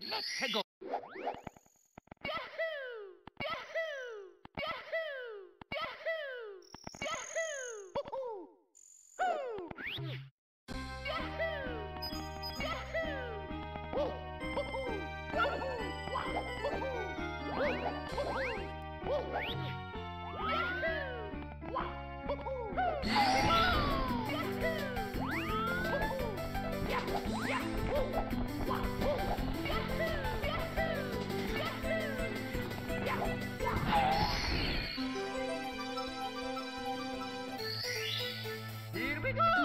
Let's go! Yeah! Here we go!